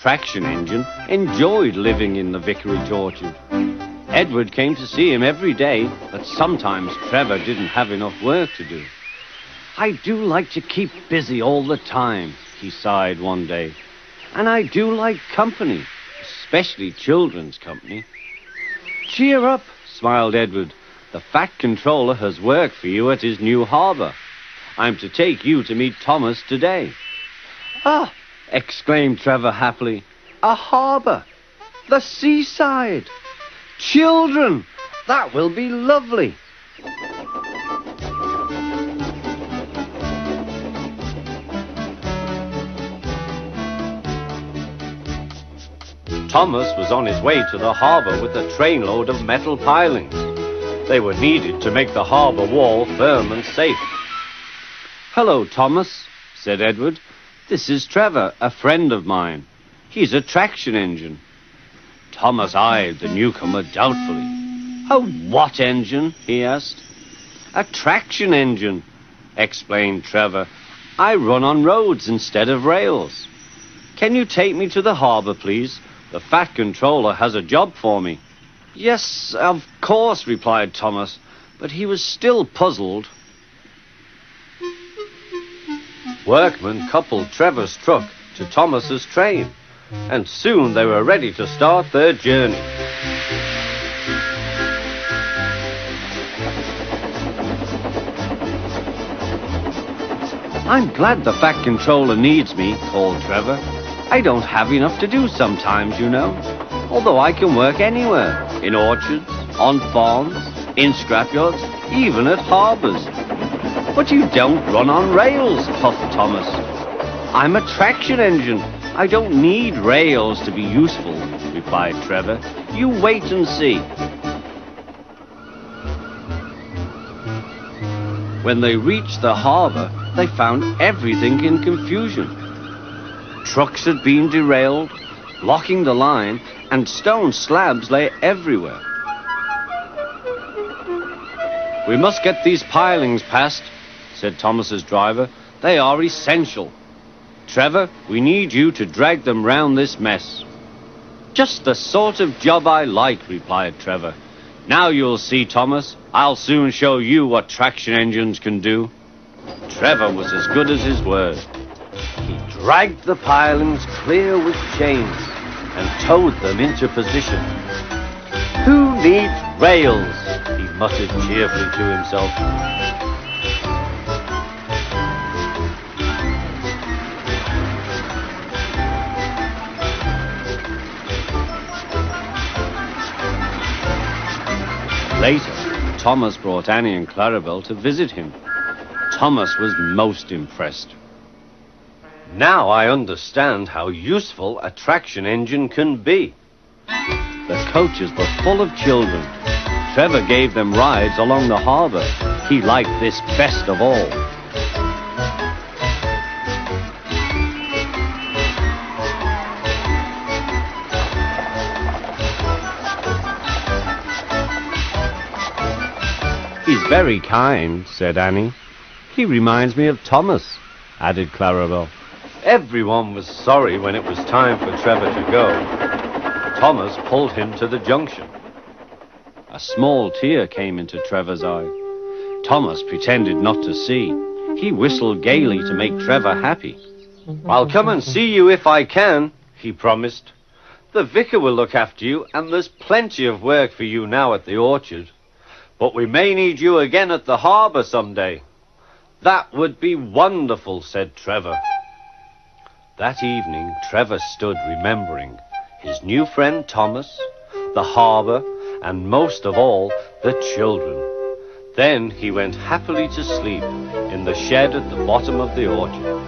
traction engine enjoyed living in the vicarage orchard. Edward came to see him every day, but sometimes Trevor didn't have enough work to do. I do like to keep busy all the time, he sighed one day. And I do like company, especially children's company. Cheer up, smiled Edward. The Fat Controller has work for you at his new harbour. I'm to take you to meet Thomas today. Ah, exclaimed Trevor happily. A harbour! The seaside! Children! That will be lovely! Thomas was on his way to the harbour with a trainload of metal pilings. They were needed to make the harbour wall firm and safe. Hello, Thomas, said Edward. This is Trevor, a friend of mine. He's a traction engine. Thomas eyed the newcomer doubtfully. A what engine? he asked. A traction engine, explained Trevor. I run on roads instead of rails. Can you take me to the harbour, please? The Fat Controller has a job for me. Yes, of course, replied Thomas, but he was still puzzled. Workmen coupled Trevor's truck to Thomas's train, and soon they were ready to start their journey. I'm glad the Fat Controller needs me, called Trevor. I don't have enough to do sometimes, you know. Although I can work anywhere. In orchards, on farms, in scrapyards, even at harbours. But you don't run on rails, puffed Thomas. I'm a traction engine. I don't need rails to be useful, replied Trevor. You wait and see. When they reached the harbour, they found everything in confusion. Trucks had been derailed, blocking the line, and stone slabs lay everywhere. We must get these pilings past, said Thomas's driver. They are essential. Trevor, we need you to drag them round this mess. Just the sort of job I like, replied Trevor. Now you'll see, Thomas. I'll soon show you what traction engines can do. Trevor was as good as his word. He dragged the pilings clear with chains and towed them into position. Who needs rails? he muttered cheerfully to himself. Later, Thomas brought Annie and Clarabel to visit him. Thomas was most impressed. Now I understand how useful a traction engine can be. The coaches were full of children. Trevor gave them rides along the harbour. He liked this best of all. Very kind, said Annie. He reminds me of Thomas, added Clarabel. Everyone was sorry when it was time for Trevor to go. Thomas pulled him to the junction. A small tear came into Trevor's eye. Thomas pretended not to see. He whistled gaily to make Trevor happy. I'll come and see you if I can, he promised. The vicar will look after you, and there's plenty of work for you now at the orchard. But we may need you again at the harbour some day. That would be wonderful, said Trevor. That evening, Trevor stood remembering his new friend Thomas, the harbour, and most of all, the children. Then he went happily to sleep in the shed at the bottom of the orchard.